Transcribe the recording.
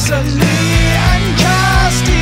Hastily and casting